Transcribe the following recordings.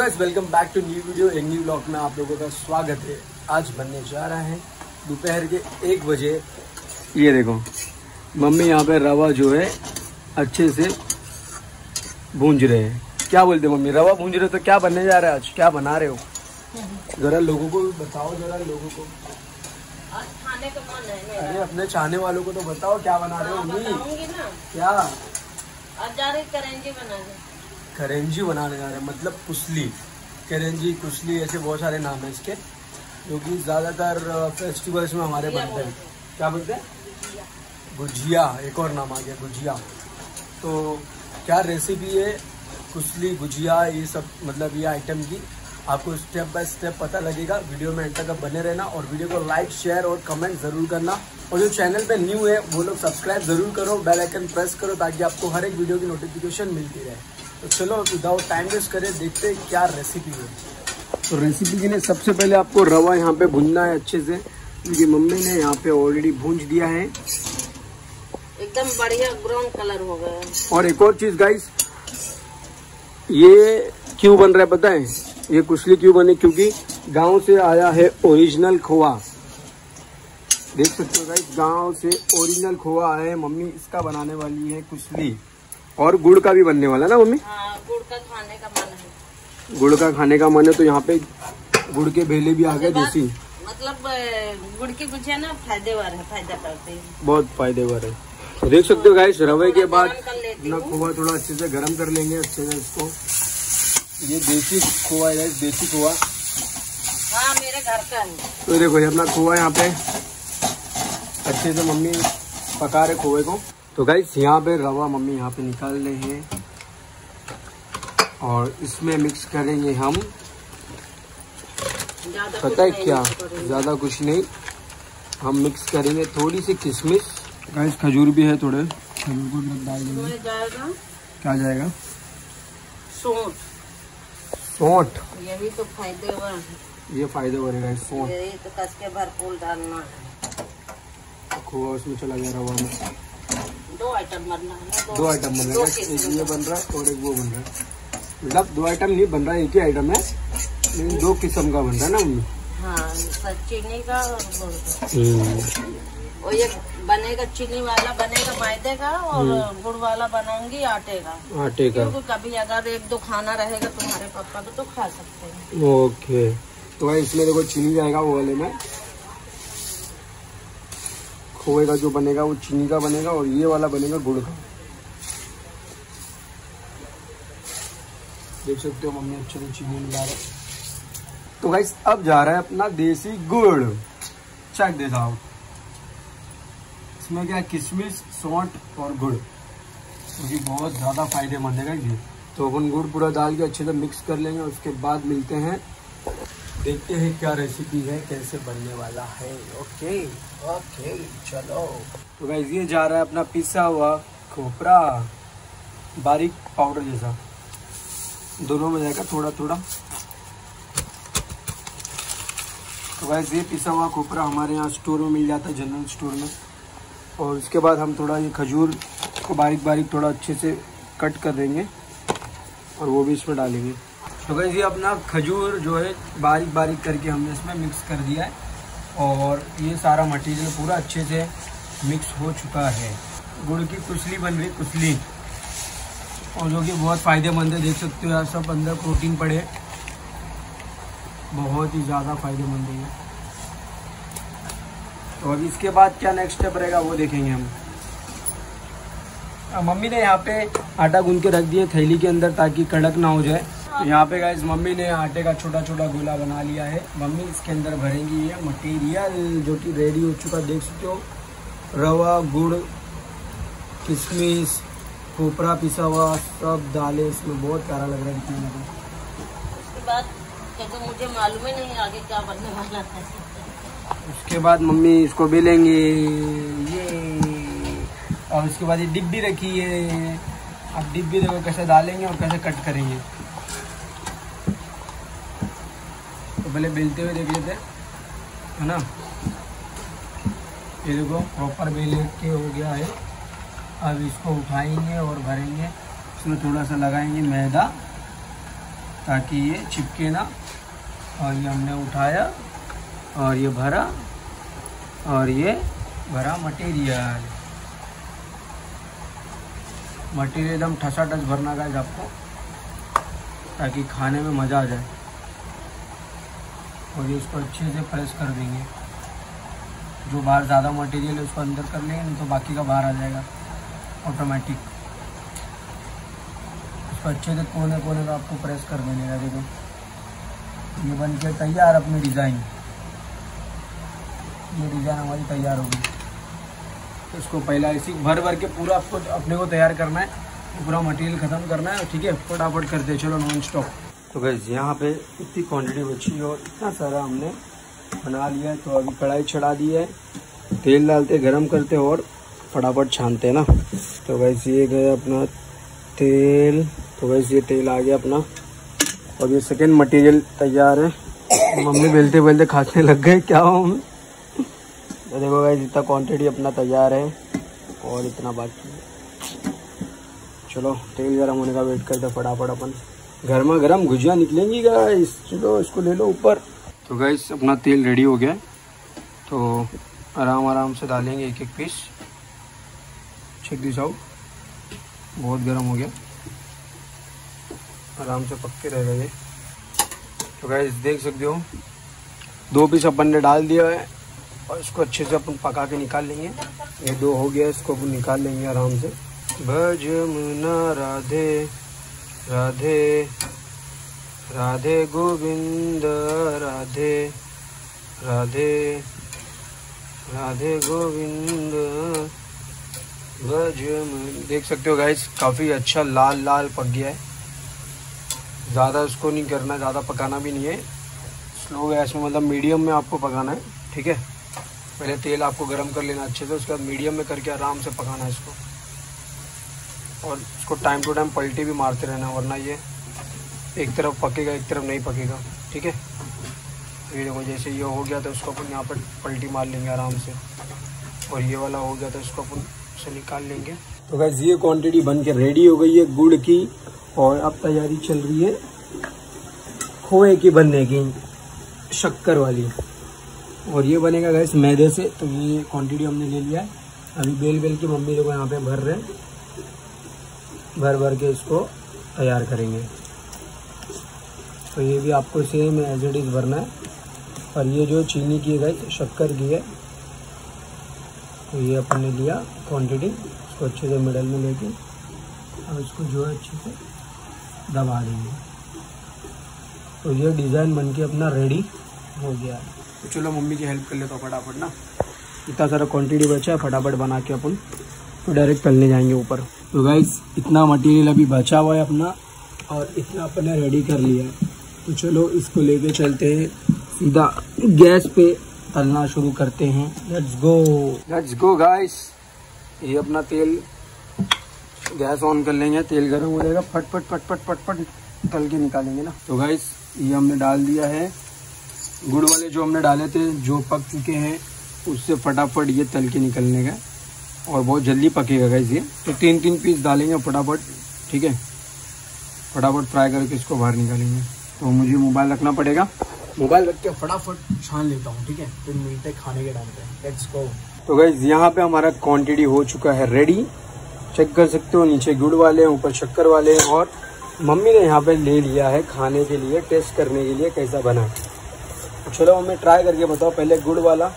Guys welcome back to new video एक new blog में आप लोगों का स्वागत है। आज बनने जा रहा है दोपहर के एक बजे। ये देखो मम्मी यहाँ पे रवा जो है अच्छे से भूंज रहे हैं। क्या बोलते हैं मम्मी रवा भूंज रहे तो क्या बनने जा रहा है आज? क्या बना रहे हो? जरा लोगों को भी बताओ जरा लोगों को। है अरे अपने चाहने वालों को तो बताओ क्या बना रहे हो? हाँ, मम्मी। क्या? करेंजी बनाने। करेंजी बनाने जा रहे हैं मतलब कुसली। करेंजी कुसली ऐसे बहुत सारे नाम है इसके जो कि ज़्यादातर फेस्टिवल्स में हमारे बनते हैं। क्या बोलते हैं? गुजिया। एक और नाम आ गया गुजिया। तो क्या रेसिपी है? कुसली गुजिया ये सब मतलब ये आइटम की आपको स्टेप बाय स्टेप पता लगेगा। वीडियो में एंड तक बने रहना और वीडियो को लाइक शेयर और कमेंट ज़रूर करना। और जो चैनल पे न्यू है वो लोग सब्सक्राइब ज़रूर करो बेल आइकन प्रेस करो ताकि आपको हर एक वीडियो की नोटिफिकेशन मिलती रहे। तो चलो विदाउट टाइम वेस्ट करें देखते हैं क्या रेसिपी है। तो रेसिपी के लिए सबसे पहले आपको रवा यहाँ पे भूनना है अच्छे से। क्योंकि मम्मी ने यहाँ पे ऑलरेडी भूंज दिया है। एकदम बढ़िया ब्राउन कलर हो गया। और एक और चीज़ गाइस ये क्यों बन रहा है पता है ये कुशली क्यों बने? क्योंकि गाँव से आया है ओरिजिनल खोआ। देख सकते हो गाइस गाँव से ओरिजिनल खोआ आया है। मम्मी इसका बनाने वाली है कुशली और गुड़ का भी बनने वाला है ना मम्मी? हाँ गुड़ का खाने का मन है। गुड़ का खाने का मन है तो यहाँ पे गुड़ के भेले भी आ गए देसी। मतलब गुड़ की गुजिया ना फायदेवर है फ़ायदा करती है। बहुत फायदेवार है। तो देख सकते हो गाइस रवे के बाद हूँ। खोआ थोड़ा अच्छे से गर्म कर लेंगे अच्छे से इसको। ये देसी खोआ है देसी खोआ हाँ मेरे घर का है। तो देखो ये अपना खोआ यहाँ पे अच्छे से मम्मी पका रहे खोए को। तो गाइस यहाँ पे रवा मम्मी यहाँ पे निकाल रहे हैं। और इसमें मिक्स करेंगे हम। पता है क्या? ज़्यादा कुछ नहीं। हम मिक्स करेंगे थोड़ी सी किशमिश। गाइस खजूर भी है थोड़े। खजूर को डाल देंगे जाएगा क्या जाएगा? सौंठ। सौंठ। यही तो फायदेवर ये फ़ायदे हो गाइस सौंठ। यही तो कस के भरपूर डालना है। खोआ उसमें चला गया रवा में दो आइटम बनना है दो आइटम बन रहे हैं। एक ये बन रहा है और एक वो बन रहा है। मतलब दो आइटम नहीं बन रहा है एक ही आइटम है। लेकिन दो किस्म का बन रहा है ना मम्मी हाँ चीनी का का और ये बनेगा चीनी वाला बनेगा मैदे का और गुड़ वाला बनाऊँगी आटे का। आटे का। क्योंकि कभी अगर एक दो खाना रहेगा तुम्हारे पापा को तो खा सकते हैं। ओके। तो भाई इसमें देखो चीनी जाएगा वो वाले में। खोए का जो बनेगा, वो चीनी का बनेगा और ये वाला बनेगा गुड़ का। देख सकते हो मम्मी अच्छे से चीनी मिला रहे तो भाई अब जा रहा है अपना देसी गुड़। चेक दिस आउट इसमें क्या किशमिश, सौंठ और गुड़। क्योंकि तो बहुत ज़्यादा फ़ायदेमंद है ये। तो अपन गुड़ पूरा डाल के अच्छे से मिक्स कर लेंगे उसके बाद मिलते हैं देखते हैं क्या रेसिपी है, कैसे बनने वाला है। ओके ओके चलो। तो गाइस ये जा रहा है अपना पिसा हुआ खोपरा, बारीक पाउडर जैसा। दोनों में जाएगा थोड़ा थोड़ा तो गाइस ये पिसा हुआ खोपरा हमारे यहाँ स्टोर में मिल जाता है जनरल स्टोर में। और उसके बाद हम थोड़ा ये खजूर को बारीक बारीक थोड़ा अच्छे से कट कर देंगे और वो भी इसमें डालेंगे। तो गाइस ये अपना खजूर जो है बारीक बारीक करके हमने इसमें मिक्स कर दिया है और ये सारा मटेरियल पूरा अच्छे से मिक्स हो चुका है। गुड़ की कुचली बन रही कुचली और जो कि बहुत फ़ायदेमंद है, देख सकते हो यार सब, अंदर प्रोटीन पड़े। बहुत ही ज़्यादा फ़ायदेमंद है तो अब इसके बाद क्या नेक्स्ट स्टेप रहेगा, वो देखेंगे हम। मम्मी ने यहाँ पे आटा गूंद के रख दिया थैली के अंदर, ताकि कड़क ना हो जाए। यहाँ पे गाइस मम्मी ने आटे का छोटा छोटा गोला बना लिया है। मम्मी इसके अंदर भरेंगी ये मटेरियल जो कि रेडी हो चुका देख सकते हो। रवा गुड़ किशमिश खोपरा पिसा हुआ सब डाले इसमें बहुत प्यारा लग रहा है दिखने में। उसके बाद क्योंकि मुझे मालूम ही नहीं आगे क्या बनने वाला है। उसके बाद मम्मी इसको बेलेंगे। ये। और उसके बाद ये डिब्बी रखी है। अब डिब्बी देखो कैसे डालेंगे और कैसे कट करेंगे। पहले बेलते हुए देख लेते है ना? ये देखो प्रॉपर बेल के हो गया है। अब इसको उठाएँगे और भरेंगे। इसमें थोड़ा सा लगाएँगे मैदा, ताकि ये चिपके ना। और ये हमने उठाया, और ये भरा, और ये भरा मटेरियल मटेरियल एकदम ठसा ठस भरना का आपको, ताकि खाने में मज़ा आ जाए। और ये इसको अच्छे से प्रेस कर देंगे। जो बाहर ज़्यादा मटेरियल है, उसको अंदर कर लेंगे, नहीं तो बाकी का बाहर आ जाएगा ऑटोमेटिक इसको अच्छे से कोने कोने का आपको प्रेस कर देने का देखो। ये बन के तैयार अपनी डिज़ाइन ये डिज़ाइन हमारी तैयार होगी तो इसको पहला इसी भर भर के पूरा आपको अपने को तैयार करना है। पूरा मटेरियल ख़त्म करना है, ठीक है? फटाफट करते चलो नॉन स्टॉप तो गैस यहाँ पे इतनी क्वांटिटी बची है और इतना सारा हमने बना लिया तो अभी कढ़ाई चढ़ा दी है। तेल डालते, गरम करते और फटाफट छानते हैं ना। तो वैसे ये गया अपना तेल। तो वैसे ये तेल आ गया अपना। और ये सेकेंड मटेरियल तैयार है। मम्मी बेलते बेलते खाने लग गए, क्या हो? हमें तो देखो भाई इतना क्वांटिटी अपना तैयार है और इतना बाकी चलो, तेल गरम होने का वेट करते फटाफट अपन। गर्मा गर्म गुजिया निकलेंगी गाइस चलो, इसको ले लो ऊपर. तो गाइस अपना तेल रेडी हो गया. तो आराम आराम से डालेंगे एक एक पीस चेक दिस आउट बहुत गर्म हो गया. आराम से पक्के रह गए तो गाइस देख सकते हो. दो पीस अपन ने डाल दिया है और इसको अच्छे से अपन पका के निकाल लेंगे. ये दो हो गया, इसको अपन निकाल लेंगे आराम से. भज मुना राधे. राधे राधे गोविंद, राधे राधे राधे गोविंद देख सकते हो गाइस काफ़ी अच्छा लाल लाल पक गया है। ज़्यादा उसको नहीं करना, ज़्यादा पकाना भी नहीं है। स्लो गैस में मतलब मीडियम में आपको पकाना है, ठीक है? पहले तेल आपको गर्म कर लेना अच्छे से, उसके बाद मीडियम में करके आराम से पकाना है इसको। और इसको टाइम टू टाइम पलटी भी मारते रहना, वरना ये एक तरफ़ पकेगा, एक तरफ़ नहीं पकेगा। ठीक है? ये देखो, जैसे ये हो गया तो उसको अपन यहाँ पर पलटी मार लेंगे आराम से। और ये वाला हो गया तो इसको अपन से निकाल लेंगे। तो गैस ये क्वांटिटी बन के रेडी हो गई है गुड़ की, और अब तैयारी चल रही है खोए की बनने की, शक्कर वाली। और ये बनेगा गैस मैदे से तो ये क्वांटिटी हमने ले लिया है। अभी बेल बेल की मम्मी लोग यहाँ पे भर रहे हैं। भर भर के इसको तैयार करेंगे। तो ये भी आपको सेम एज इट इज़ भरना है। और ये जो चीनी की गई शक्कर की है तो ये अपन ने लिया क्वांटिटी इसको अच्छे से मिडल में लेके और इसको जो है अच्छे से दबा देंगे। तो ये डिज़ाइन बन के अपना रेडी हो गया। है तो चलो मम्मी की हेल्प कर लेता हूँ फटाफट ना। इतना सारा क्वांटिटी बचा है फटाफट बना के अपन तो डायरेक्ट तलने जाएँगे ऊपर। तो गाइस इतना मटेरियल अभी बचा हुआ है अपना और इतना अपन ने रेडी कर लिया है। तो चलो इसको लेके चलते हैं। सीधा गैस पे तलना शुरू करते हैं। Let's go let's go guys ये अपना तेल गैस ऑन कर लेंगे। तेल गर्म हो जाएगा। फट फट फट फट फट फट तल के निकालेंगे ना। तो गाइस ये हमने डाल दिया है। गुड़ वाले जो हमने डाले थे, जो पक चुके हैं, उससे फटाफट ये तल के निकलने का। और बहुत जल्दी पकेगा गाइस ये। तो तीन तीन पीस डालेंगे फटाफट ठीक है? फटाफट फ्राई करके इसको बाहर निकालेंगे। तो मुझे मोबाइल रखना पड़ेगा। मोबाइल रख के फटाफट छान लेता हूँ ठीक है? फिर मिलते हैं खाने के टाइम पे। लेट्स गो तो गाइस यहाँ पे हमारा क्वांटिटी हो चुका है रेडी चेक कर सकते हो नीचे गुड़ वाले ऊपर शक्कर वाले और मम्मी ने यहाँ पे ले लिया है खाने के लिए टेस्ट करने के लिए कैसा बना। है चलो हमें ट्राई करके बताओ पहले गुड़ वाला।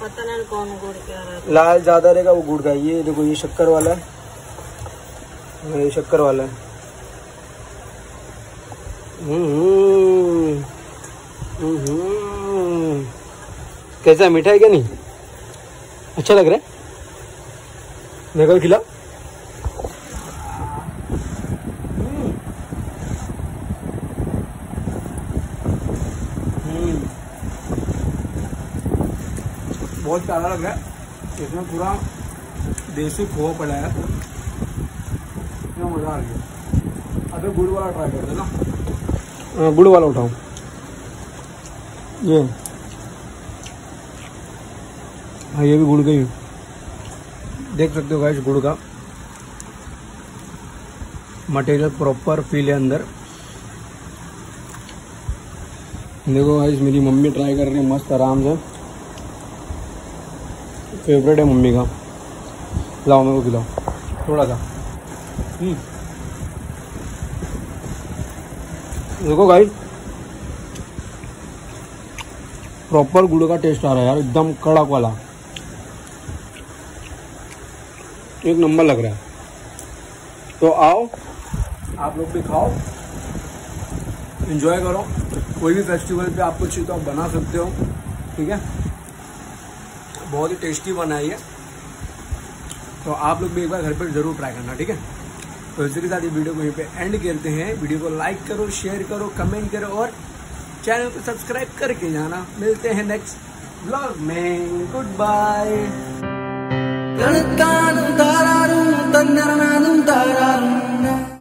पता नहीं कौन गुड़ क्या रहा लाल ज़्यादा रहेगा वो गुड़ का ये देखो ये शक्कर वाला है। ये शक्कर वाला है। हम्म, हम्म। कैसा है मीठा है क्या नहीं? अच्छा लग रहा है। मेरे को खिला बहुत प्यारा लग रहा है। इसमें पूरा देसी खोआ पड़ा है। इतना मज़ा आ गया। अबे गुड़ वाला ट्राई करते ना हाँ, गुड़ वाला उठाओ ये। हाँ ये भी गुड़ का ही देख सकते हो गाइस गुड़ का। मटेरियल प्रॉपर फील है अंदर। देखो गाइस मेरी मम्मी ट्राई कर रही है मस्त आराम से। फेवरेट है मम्मी का। लाओ मेरे को खिलाओ। थोड़ा सा। हम्म। देखो गाइस प्रॉपर गुड़ का टेस्ट आ रहा है यार, एकदम कड़क वाला। एक नंबर लग रहा है। तो आओ, आप लोग भी खाओ। एंजॉय करो। कोई भी फेस्टिवल पे आपको चाहिए तो आप बना सकते हो। ठीक है? बहुत ही टेस्टी बनाई है तो आप लोग भी एक बार घर पर ज़रूर ट्राई करना, ठीक है? तो इसी के साथ ये वीडियो को यहीं पे एंड करते हैं। वीडियो को लाइक करो शेयर करो कमेंट करो और चैनल को सब्सक्राइब करके जाना। मिलते हैं नेक्स्ट ब्लॉग में। Good bye tararum.